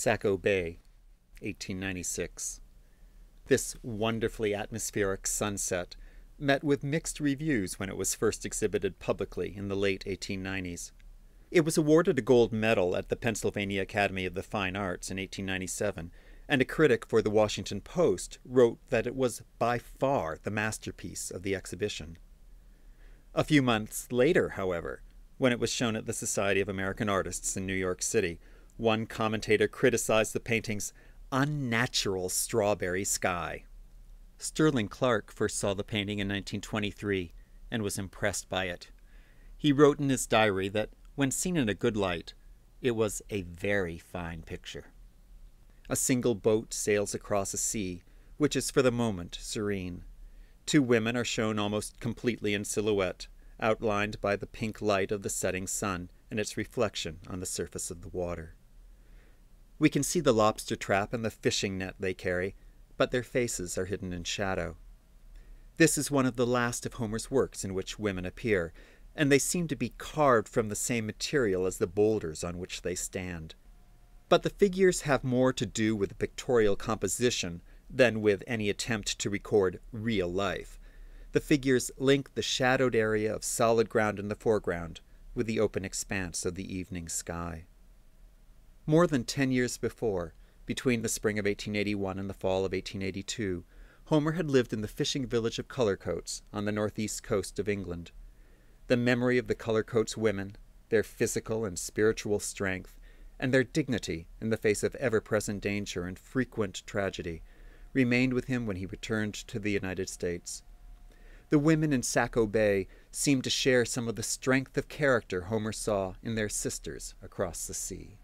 Saco Bay, 1896. This wonderfully atmospheric sunset met with mixed reviews when it was first exhibited publicly in the late 1890s. It was awarded a gold medal at the Pennsylvania Academy of the Fine Arts in 1897, and a critic for the Washington Post wrote that it was by far the masterpiece of the exhibition. A few months later, however, when it was shown at the Society of American Artists in New York City, one commentator criticized the painting's unnatural strawberry sky. Sterling Clark first saw the painting in 1923 and was impressed by it. He wrote in his diary that when seen in a good light, it was a very fine picture. A single boat sails across a sea, which is for the moment serene. Two women are shown almost completely in silhouette, outlined by the pink light of the setting sun and its reflection on the surface of the water. We can see the lobster trap and the fishing net they carry, but their faces are hidden in shadow. This is one of the last of Homer's works in which women appear, and they seem to be carved from the same material as the boulders on which they stand. But the figures have more to do with the pictorial composition than with any attempt to record real life. The figures link the shadowed area of solid ground in the foreground with the open expanse of the evening sky. More than ten years before, between the spring of 1881 and the fall of 1882, Homer had lived in the fishing village of Cullercoats on the northeast coast of England. The memory of the Cullercoats women, their physical and spiritual strength, and their dignity in the face of ever present danger and frequent tragedy, remained with him when he returned to the United States. The women in Saco Bay seemed to share some of the strength of character Homer saw in their sisters across the sea.